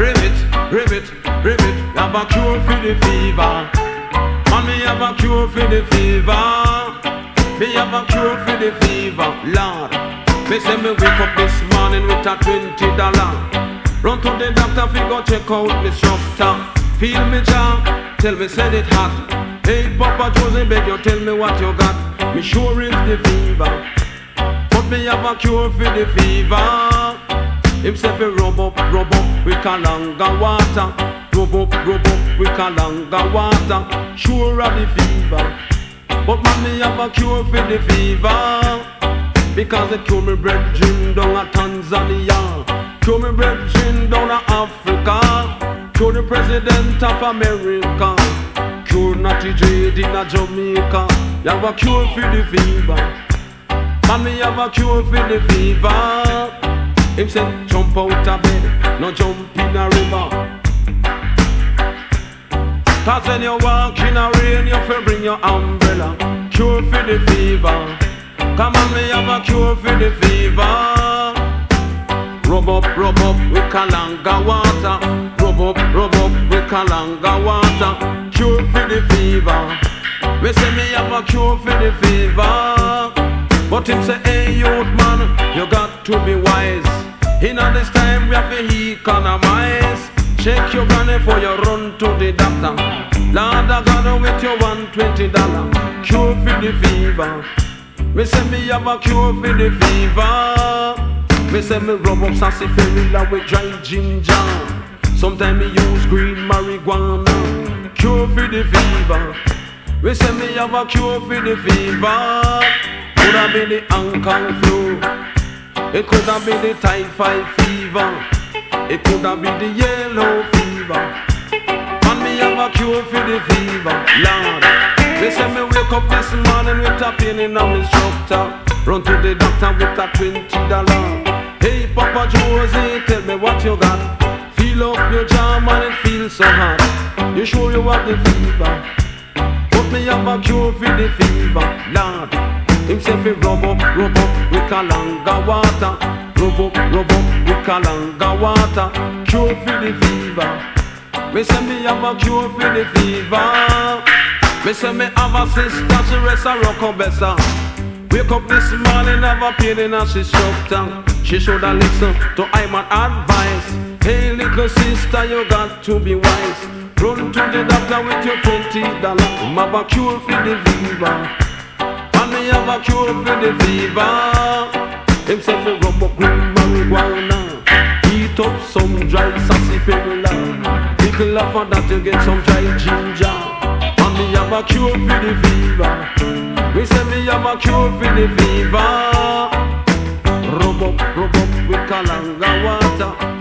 rivet, rivet, rivet. Have a cure for the fever. Man, me have a cure for the fever. Me have a cure for the fever, Lord. Me say me wake up this morning with a twenty dollar. Run to the doctor, fi go check out me structure. Feel me jaw, tell me said it hot. Hey Papa Josey, beg you tell me what you got. Me sure is the fever, but me have a cure for the fever. Himself a rub up, rub up with kananga water. Rub up, rub up with kananga water. Sure of the fever, but man me have a cure for the fever. Because it cure me brethren down a Tanzania. Cure me brethren down a Africa. Cure the president of America. Cure Natty Jade in a Jamaica. You have a cure for the fever. Man, me have a cure for the fever Him say jump out of bed, no jump in a river Cause when you walk in a rain, you feel bring your umbrella Cure for the fever Come on, me have a cure for the fever. Rub up, rub up with kananga water. Rub up, rub up with kananga water. Cure for the fever. Me say me have a cure for the fever. But him say, hey youth man, you got to be wise. In all this time we have to economize. Check your granny before you run to the doctor. Lord, I got with your one twenty dollar. Cure for the fever. Me say me have a cure for the fever. Me say me rub up sarsaparilla with dry ginger. Sometimes me use green marijuana. Cure for the fever. Me say me have a cure for the fever. Coulda be the Hong Kong flu. It coulda be the typhoid fever. It coulda be the yellow fever. Man, me have a cure for the fever, Lord. They say me wake up this morning with a pain in my structure. Run to the doctor with a twenty dollar. Hey Papa Josey, tell me what you got. Feel up your jam and it feels so hot. You sure you have the fever? But me have a cure for the fever, Lord. Himself he rub up, rub up with kananga water. Rub up, rub up with kananga water. Cure for the fever. Me say me have a cure for the fever. Me say me have a sister, she rest a rock up better. Wake up this morning, have a pain in her she structure. She shoulda listen to I my advice. Hey little sister, you got to be wise. Run to the doctor with your twenty dollar. Have a cure for the fever. And me have a cure for the fever. Himself a rub up green marijuana. Eat up some dry sarsaparilla. Pickle up for that you get some dry ginger. And me have a cure for the fever. We say me have a cure for the fever. Rub up, rub up with kananga water.